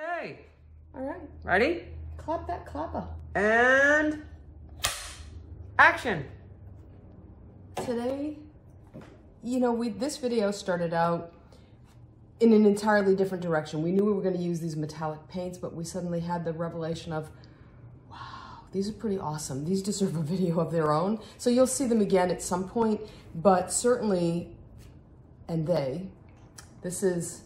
Okay. All right. Ready? Clap that clapper. And action. Today, you know, we this video started out in an entirely different direction. We knew we were going to use these metallic paints, but we suddenly had the revelation of, wow, these are pretty awesome. These deserve a video of their own. So you'll see them again at some point, but certainly, and they, this is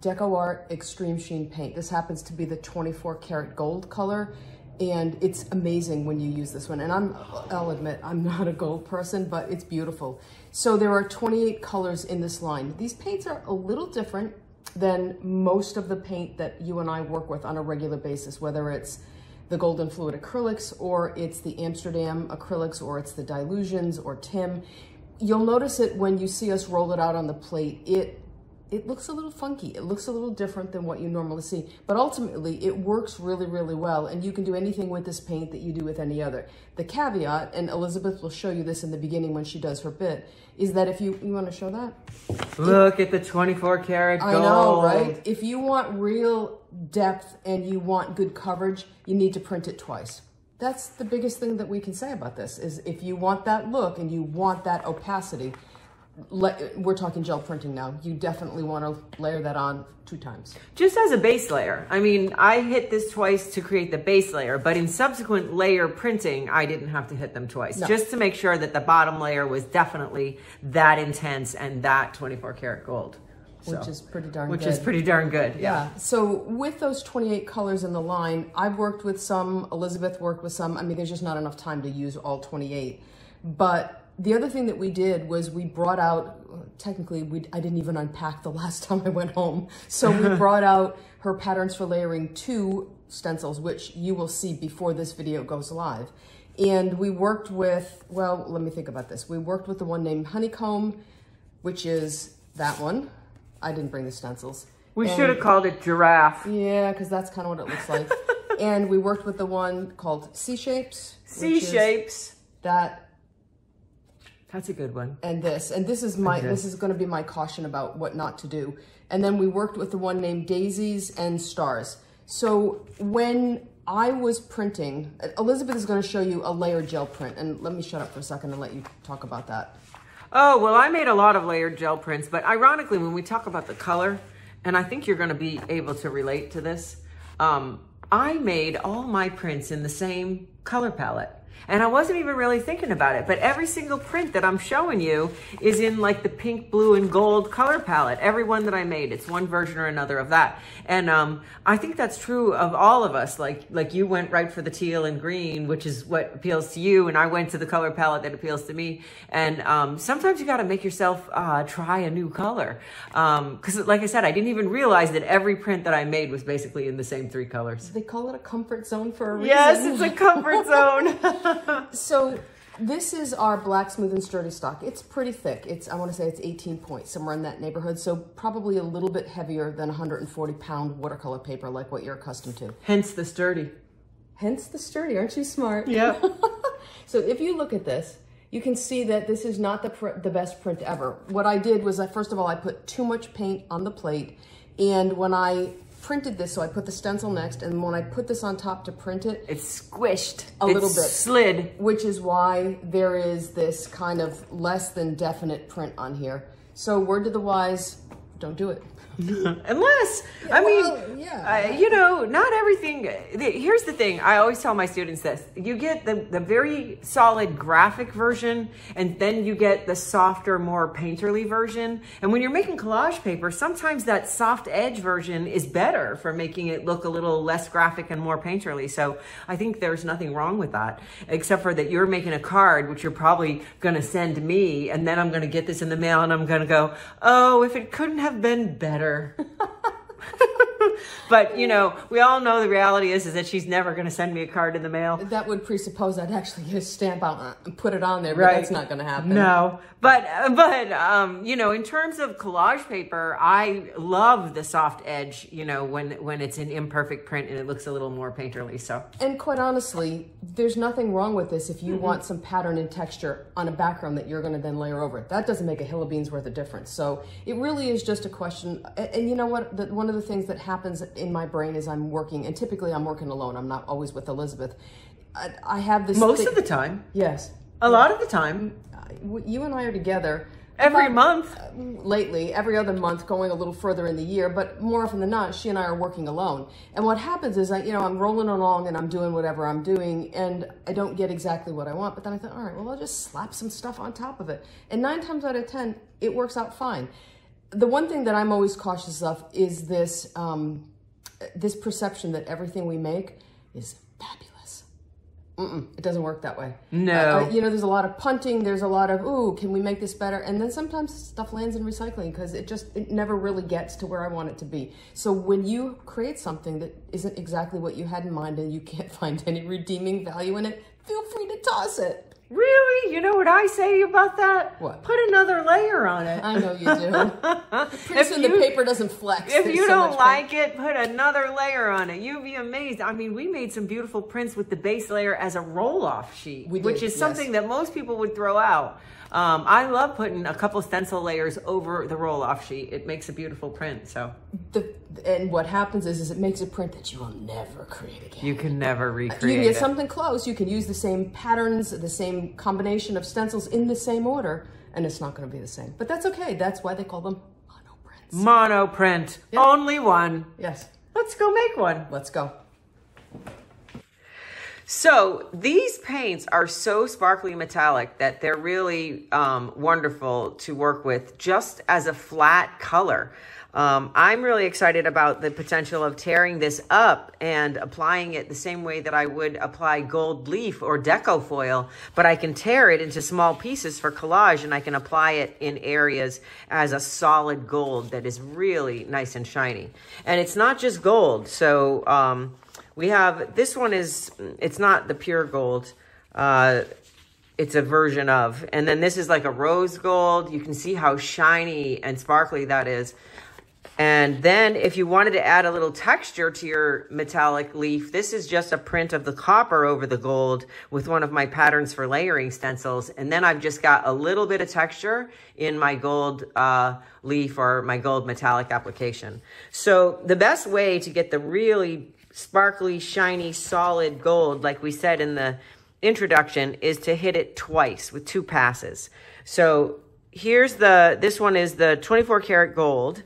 DecoArt Extreme Sheen Paint. This happens to be the 24 karat gold color and it's amazing when you use this one. And I'm, I'll admit, I'm not a gold person, but it's beautiful. So there are 28 colors in this line. These paints are a little different than most of the paint that you and I work with on a regular basis, whether it's the Golden Fluid acrylics or it's the Amsterdam acrylics or it's the Dylusions or Tim. You'll notice it when you see us roll it out on the plate. It it looks a little funky. It looks a little different than what you normally see, but ultimately it works really, really well. And you can do anything with this paint that you do with any other. The caveat, and Elizabeth will show you this in the beginning when she does her bit, is that if you, you want to show that? Look at the 24 karat gold. I know, right? If you want real depth and you want good coverage, you need to print it twice. That's the biggest thing that we can say about this is if you want that look and you want that opacity, we're talking gel printing now. You definitely want to layer that on two times. Just as a base layer. I mean, I hit this twice to create the base layer, but in subsequent layer printing, I didn't have to hit them twice. No. Just to make sure that the bottom layer was definitely that intense and that 24 karat gold. So, which is pretty darn which good. is pretty darn good, yeah. yeah. So with those 28 colors in the line, I've worked with some, Elizabeth worked with some. I mean, there's just not enough time to use all 28. But the other thing that we did was we brought out, technically we, I didn't even unpack the last time I went home. So we brought out her Patterns for Layering 2 stencils, which you will see before this video goes live. And we worked with, well, let me think about this. We worked with the one named Honeycomb, which is that one. I didn't bring the stencils. We and, should have called it Giraffe. Yeah, because that's kind of what it looks like. and we worked with the one called C Shapes. C Shapes. That that's a good one. And this, and this is my, this is going to be my caution about what not to do. And then we worked with the one named Daisies and Stars. So when I was printing, Elizabeth is going to show you a layered gel print. And let me shut up for a second and let you talk about that. Oh, well, I made a lot of layered gel prints, but ironically, when we talk about the color, and I think you're going to be able to relate to this, um, I made all my prints in the same color palette. And I wasn't even really thinking about it, but every single print that I'm showing you is in like the pink, blue, and gold color palette. Every one that I made, it's one version or another of that. And um, I think that's true of all of us. Like, like you went right for the teal and green, which is what appeals to you, and I went to the color palette that appeals to me. And um, sometimes you got to make yourself uh, try a new color. Because, um, like I said, I didn't even realize that every print that I made was basically in the same three colors. They call it a comfort zone for a reason. Yes, it's a comfort zone. so this is our black, smooth, and sturdy stock. It's pretty thick. It's I want to say it's 18 points, somewhere in that neighborhood. So probably a little bit heavier than 140 pound watercolor paper like what you're accustomed to. Hence the sturdy. Hence the sturdy. Aren't you smart? Yeah. so if you look at this, you can see that this is not the, the best print ever. What I did was, I, first of all, I put too much paint on the plate. And when I printed this, so I put the stencil next, and when I put this on top to print it, it's squished. A it's little bit, slid, which is why there is this kind of less than definite print on here. So word to the wise, don't do it. Unless, yeah, I well, mean, yeah. Uh, you know, not everything. The, here's the thing. I always tell my students this. You get the, the very solid graphic version, and then you get the softer, more painterly version. And when you're making collage paper, sometimes that soft edge version is better for making it look a little less graphic and more painterly. So I think there's nothing wrong with that, except for that you're making a card, which you're probably going to send me, and then I'm going to get this in the mail, and I'm going to go, oh, if it couldn't have been better. but you know, we all know the reality is is that she's never going to send me a card in the mail. That would presuppose I'd actually get a stamp out and put it on there, but right. that's not going to happen. No, but but um, you know, in terms of collage paper, I love the soft edge. You know, when when it's an imperfect print and it looks a little more painterly. So, and quite honestly, there's nothing wrong with this if you mm -hmm. want some pattern and texture on a background that you're going to then layer over it. That doesn't make a hill of beans worth of difference. So it really is just a question. And, and you know what? The, one of the things that happens happens in my brain is I'm working, and typically I'm working alone. I'm not always with Elizabeth. I, I have this. Most thing- of the time. Yes. A lot of the time. Uh, You and I are together. Every month. lately, every other month, going a little further in the year, but more often than not, she and I are working alone. And what happens is, I, you know, I'm rolling along and I'm doing whatever I'm doing, and I don't get exactly what I want. But then I thought, all right, well, I'll just slap some stuff on top of it. And nine times out of ten, it works out fine. The one thing that I'm always cautious of is this um, this perception that everything we make is fabulous. Mm-mm, it doesn't work that way. No. Uh, you know, there's a lot of punting. There's a lot of, ooh, can we make this better? And then sometimes stuff lands in recycling because it just, it never really gets to where I want it to be. So when you create something that isn't exactly what you had in mind and you can't find any redeeming value in it, feel free to toss it. Really? You know what I say about that? What? Put another layer on it. I know you do. Pretty If soon you- the paper doesn't flex. If There's you so don't like it, put another layer on it. You'd be amazed. I mean, we made some beautiful prints with the base layer as a roll-off sheet, which is yes. something that most people would throw out. Um, I love putting a couple stencil layers over the roll-off sheet. It makes a beautiful print. So The, and what happens is, is it makes a print that you will never create again. you can never recreate. You recreate can get it. something close. You can use the same patterns, the same combination of stencils in the same order, and it's not going to be the same. But that's okay. That's why they call them mono prints. Mono print. Only one. Yes. Let's go make one. Let's go. So these paints are so sparkly metallic that they're really um, wonderful to work with just as a flat color. Um, I'm really excited about the potential of tearing this up and applying it the same way that I would apply gold leaf or deco foil, but I can tear it into small pieces for collage and I can apply it in areas as a solid gold that is really nice and shiny. And it's not just gold. So, um, we have, this one is, it's not the pure gold. Uh, it's a version of. And then this is like a rose gold. You can see how shiny and sparkly that is. And then if you wanted to add a little texture to your metallic leaf, this is just a print of the copper over the gold with one of my patterns for layering stencils. And then I've just got a little bit of texture in my gold uh, leaf or my gold metallic application. So the best way to get the really sparkly, shiny, solid gold, like we said in the introduction, is to hit it twice with two passes. So here's the, this one is the 24 karat gold.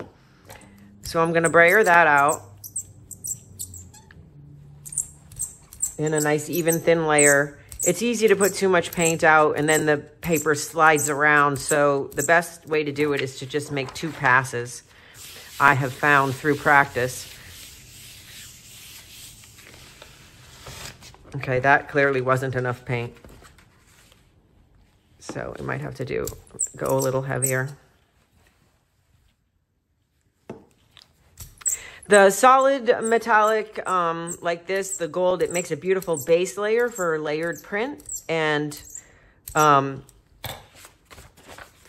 So I'm going to brayer that out in a nice even thin layer. It's easy to put too much paint out and then the paper slides around. So the best way to do it is to just make two passes. I have found through practice. Okay, that clearly wasn't enough paint. So I might have to do, go a little heavier. The solid metallic um, like this, the gold, it makes a beautiful base layer for layered print. And um,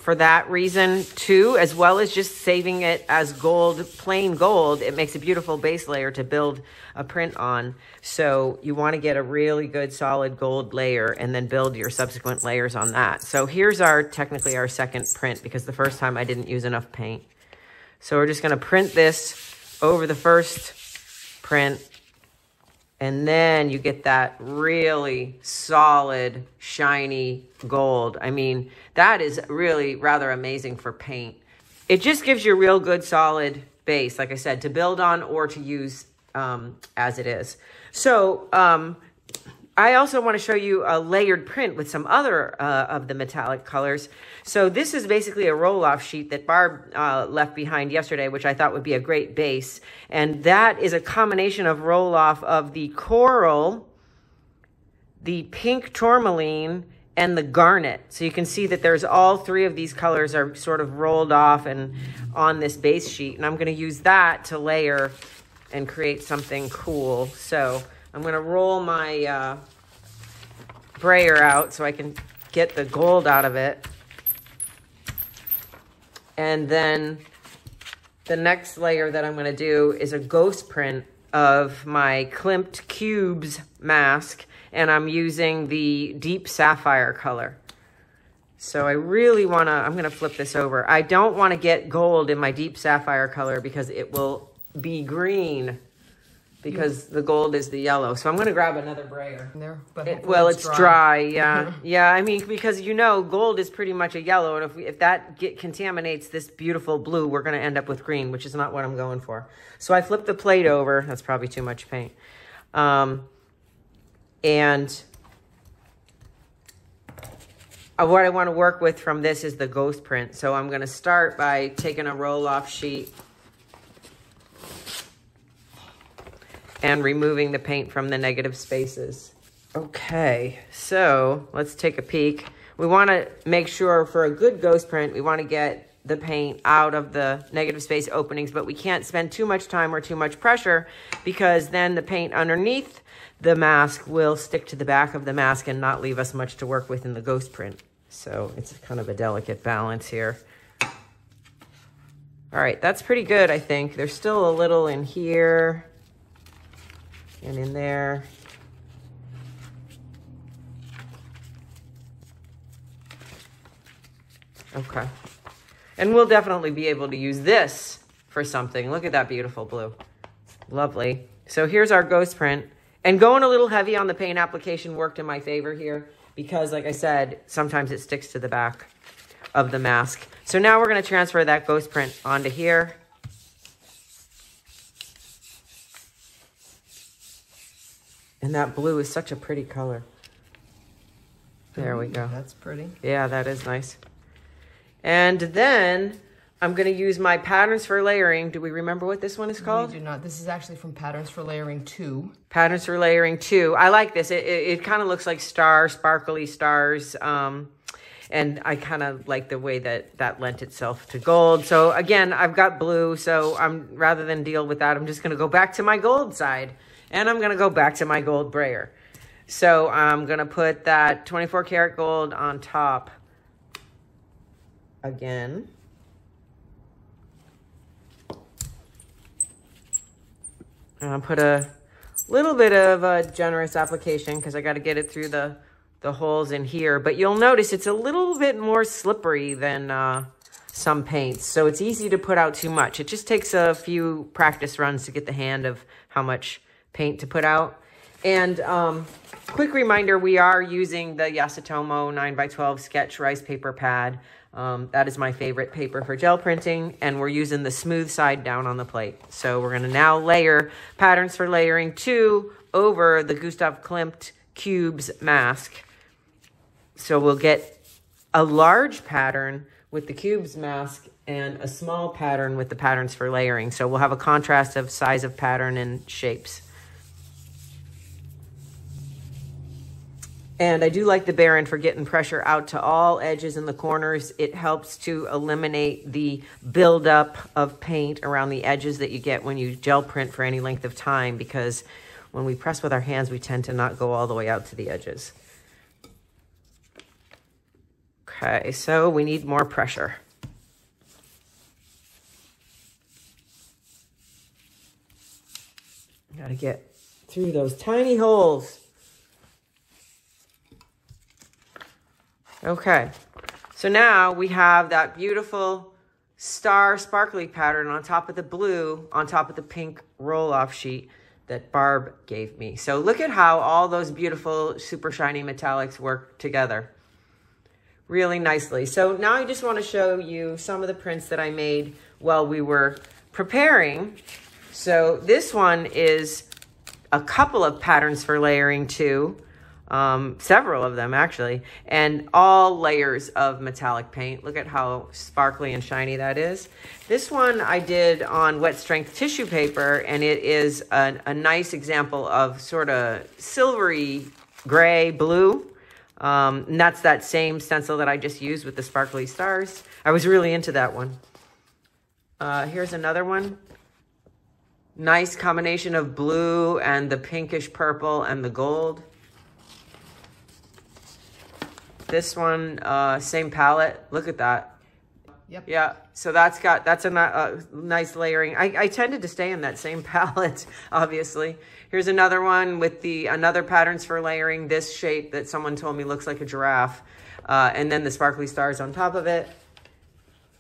for that reason too, as well as just saving it as gold, plain gold, it makes a beautiful base layer to build a print on. So you want to get a really good solid gold layer and then build your subsequent layers on that. So here's our, technically our second print because the first time I didn't use enough paint. So we're just going to print this over the first print. And then you get that really solid, shiny gold. I mean, that is really rather amazing for paint. It just gives you a real good solid base, like I said, to build on or to use um, as it is. So um, I also want to show you a layered print with some other uh, of the metallic colors. So this is basically a roll-off sheet that Barb uh, left behind yesterday, which I thought would be a great base. And that is a combination of roll-off of the coral, the pink tourmaline, and the garnet. So you can see that there's all three of these colors are sort of rolled off and on this base sheet. And I'm going to use that to layer and create something cool. So I'm going to roll my uh, brayer out so I can get the gold out of it. And then the next layer that I'm going to do is a ghost print of my Klimt Cubes mask. And I'm using the deep sapphire color. So I really want to, I'm going to flip this over. I don't want to get gold in my deep sapphire color because it will be green because the gold is the yellow. So I'm going to grab another brayer. There, but It, well, it's dry. dry. yeah, yeah. I mean, because you know, gold is pretty much a yellow, and if we, if that get contaminates this beautiful blue, we're going to end up with green, which is not what I'm going for. So I flipped the plate over. That's probably too much paint. Um, and uh, what I want to work with from this is the ghost print. So I'm going to start by taking a roll off sheet and removing the paint from the negative spaces. Okay, so let's take a peek. We want to make sure for a good ghost print, we want to get the paint out of the negative space openings, but we can't spend too much time or too much pressure because then the paint underneath the mask will stick to the back of the mask and not leave us much to work with in the ghost print. So it's kind of a delicate balance here. All right, that's pretty good, I think. There's still a little in here and in there. Okay. And we'll definitely be able to use this for something. Look at that beautiful blue. Lovely. So here's our ghost print. And going a little heavy on the paint application worked in my favor here because, like I said, sometimes it sticks to the back of the mask. So now we're going to transfer that ghost print onto here. And that blue is such a pretty color. There we go. That's pretty. Yeah, that is nice. And then I'm going to use my patterns for layering. Do we remember what this one is called? We do not. This is actually from Patterns for Layering 2. Patterns for layering 2. I like this. It, it, it kind of looks like star, sparkly stars. Um, and I kind of like the way that that lent itself to gold. So again, I've got blue. So I'm rather than deal with that, I'm just going to go back to my gold side. And I'm going to go back to my gold brayer. So I'm going to put that 24 karat gold on top again. And I'll put a little bit of a generous application because I got to get it through the, the holes in here. But you'll notice it's a little bit more slippery than uh, some paints. So it's easy to put out too much. It just takes a few practice runs to get the hand of how much paint to put out. And um, quick reminder, we are using the Yasutomo 9x12 sketch rice paper pad. Um, that is my favorite paper for gel printing, and we're using the smooth side down on the plate. So we're going to now layer patterns for layering two over the Gustav Klimt Cubes mask. So we'll get a large pattern with the cubes mask and a small pattern with the patterns for layering. So we'll have a contrast of size of pattern and shapes. And I do like the Baren for getting pressure out to all edges and the corners. It helps to eliminate the buildup of paint around the edges that you get when you gel print for any length of time because when we press with our hands, we tend to not go all the way out to the edges. Okay, so we need more pressure. Got to get through those tiny holes. Okay, so now we have that beautiful star sparkly pattern on top of the blue, on top of the pink roll-off sheet that Barb gave me. So look at how all those beautiful super shiny metallics work together really nicely. So now I just want to show you some of the prints that I made while we were preparing. So this one is a couple of patterns for layering too um, several of them actually, and all layers of metallic paint. Look at how sparkly and shiny that is. This one I did on wet strength tissue paper, and it is a, nice example of sort of silvery gray blue. Um, and that's that same stencil that I just used with the sparkly stars. I was really into that one. Uh, here's another one. Nice combination of blue and the pinkish purple and the gold. This one, uh, same palette. Look at that. Yep. Yeah, so that's got, that's a, a nice layering. I, I tended to stay in that same palette, obviously. Here's another one with the, another patterns for layering. This shape that someone told me looks like a giraffe. Uh, and then the sparkly stars on top of it.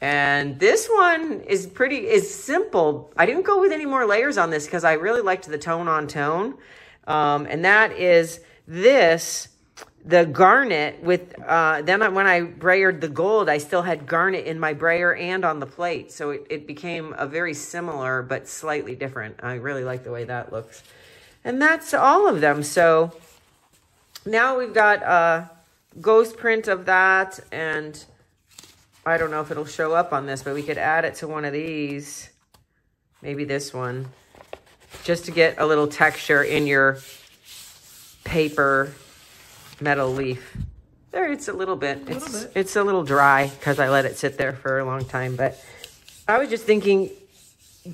And this one is pretty, is simple. I didn't go with any more layers on this because I really liked the tone on tone. Um, and that is this, the garnet with, uh, then I, when I brayered the gold, I still had garnet in my brayer and on the plate. So it, it became a very similar, but slightly different. I really like the way that looks. And that's all of them. So now we've got a ghost print of that and I don't know if it'll show up on this, but we could add it to one of these. Maybe this one. Just to get a little texture in your paper metal leaf. There, it's a little bit. A little it's, bit. it's a little dry because I let it sit there for a long time. But I was just thinking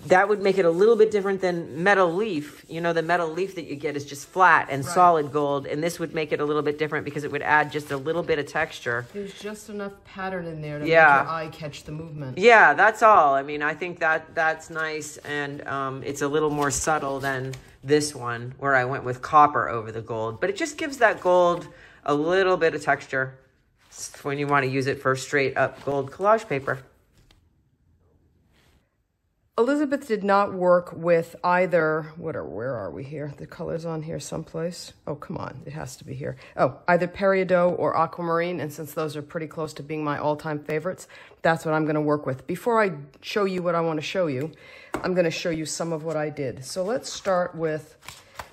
that would make it a little bit different than metal leaf. You know, the metal leaf that you get is just flat and right. solid gold, and this would make it a little bit different because it would add just a little bit of texture. There's just enough pattern in there to yeah. make your eye catch the movement. Yeah, that's all. I mean, I think that that's nice, and um, it's a little more subtle than this one where I went with copper over the gold, but it just gives that gold a little bit of texture when you want to use it for straight up gold collage paper. Elizabeth did not work with either, what are, where are we here? The color's on here someplace. Oh, come on, it has to be here. Oh, either Peridot or Aquamarine, and since those are pretty close to being my all-time favorites, that's what I'm gonna work with. Before I show you what I wanna show you, I'm gonna show you some of what I did. So let's start with,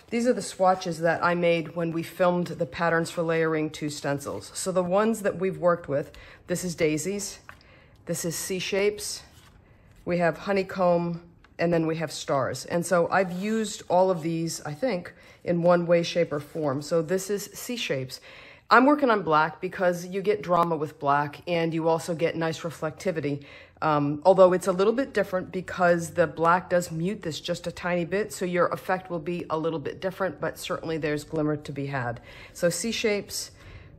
these are the swatches that I made when we filmed the Patterns for Layering 2 stencils. So the ones that we've worked with, this is Daisies, this is C-Shapes, we have honeycomb, and then we have stars. And so I've used all of these, I think, in one way, shape, or form. So this is C-shapes. I'm working on black because you get drama with black and you also get nice reflectivity. Um, although it's a little bit different because the black does mute this just a tiny bit, so your effect will be a little bit different, but certainly there's glimmer to be had. So C-shapes,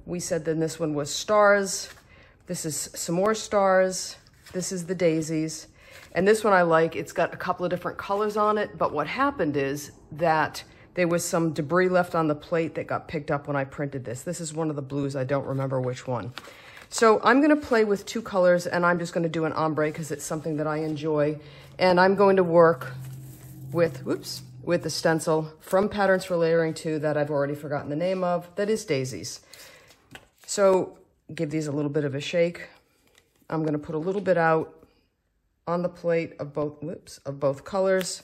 we said then this one was stars. This is some more stars. This is the daisies. And this one I like, it's got a couple of different colors on it, but what happened is that there was some debris left on the plate that got picked up when I printed this. This is one of the blues, I don't remember which one. So I'm gonna play with two colors and I'm just gonna do an ombre because it's something that I enjoy. And I'm going to work with, whoops, with the stencil from Patterns for Layering 2 that I've already forgotten the name of, that is Daisies. So give these a little bit of a shake. I'm gonna put a little bit out on the plate of both, whoops, of both colors.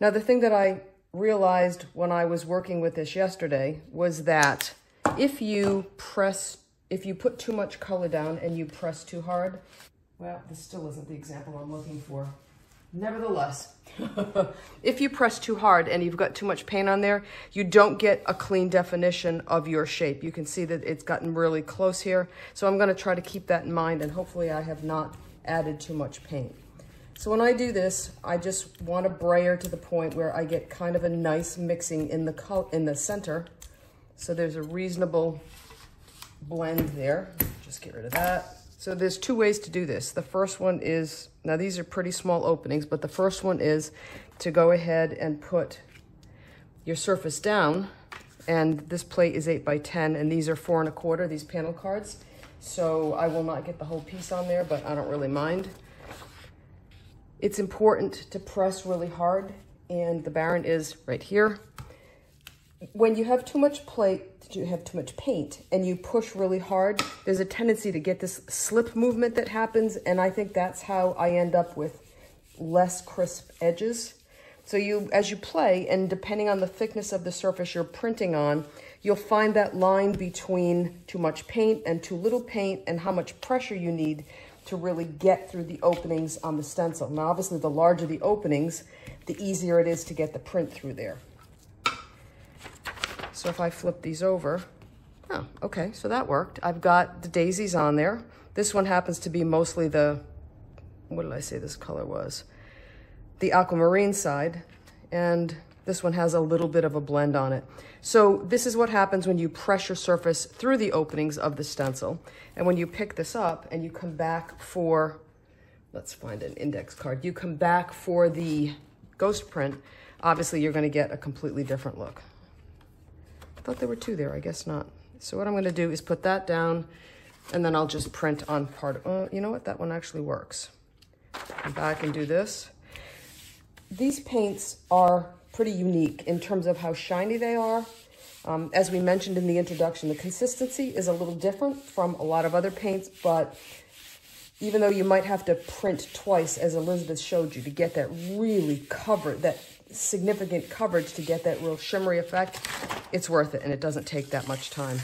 Now, the thing that I realized when I was working with this yesterday was that if you press, if you put too much color down and you press too hard, well, this still isn't the example I'm looking for. Nevertheless, if you press too hard and you've got too much paint on there, you don't get a clean definition of your shape. You can see that it's gotten really close here. So I'm gonna try to keep that in mind and hopefully I have not added too much paint. So when I do this, I just want to brayer to the point where I get kind of a nice mixing in the, in the center. So there's a reasonable blend there. Just get rid of that. So there's two ways to do this. The first one is, now these are pretty small openings, but the first one is to go ahead and put your surface down. And this plate is eight by 10 and these are four and a quarter, these panel cards. So I will not get the whole piece on there, but I don't really mind. It's important to press really hard, and the Baren is right here. When you have too much plate, you have too much paint, and you push really hard, there's a tendency to get this slip movement that happens, and I think that's how I end up with less crisp edges. So you, as you play, and depending on the thickness of the surface you're printing on, you'll find that line between too much paint and too little paint and how much pressure you need to really get through the openings on the stencil. Now, obviously, the larger the openings, the easier it is to get the print through there. So if I flip these over, oh, okay, so that worked. I've got the daisies on there. This one happens to be mostly the, what did I say this color was? The aquamarine side. And this one has a little bit of a blend on it. So this is what happens when you pressure surface through the openings of the stencil. And when you pick this up and you come back for, let's find an index card, you come back for the ghost print, obviously you're gonna get a completely different look. I thought there were two there, I guess not. So what I'm gonna do is put that down, And then I'll just print on part uh, you know what, that one actually works. Come back and do this. These paints are pretty unique in terms of how shiny they are. Um, as we mentioned in the introduction, the consistency is a little different from a lot of other paints, but even though you might have to print twice, as Elizabeth showed you, to get that really covered, that significant coverage to get that real shimmery effect, it's worth it, and it doesn't take that much time.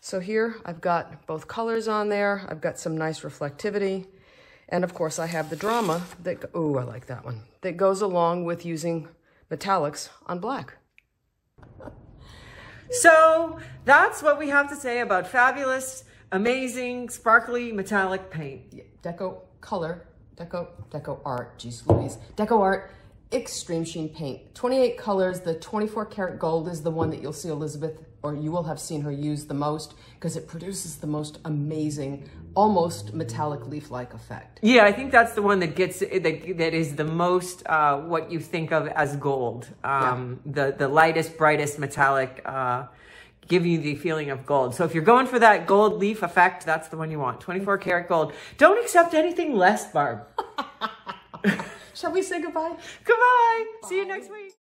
So here I've got both colors on there. I've got some nice reflectivity. And of course I have the drama that, oh, I like that one, that goes along with using metallics on black. So that's what we have to say about fabulous, amazing, sparkly metallic paint. Deco color, Deco, DecoArt, geez Louise. DecoArt, extreme sheen paint. 28 colors, the 24 karat gold is the one that you'll see Elizabeth, or you will have seen her use the most, because it produces the most amazing, almost metallic leaf-like effect. Yeah, I think that's the one that gets, that, that is the most uh, what you think of as gold. Um, yeah. The, the lightest, brightest metallic, uh, give you the feeling of gold. So if you're going for that gold leaf effect, that's the one you want. 24 karat gold. Don't accept anything less, Barb. Shall we say goodbye? Goodbye. Bye. See you next week.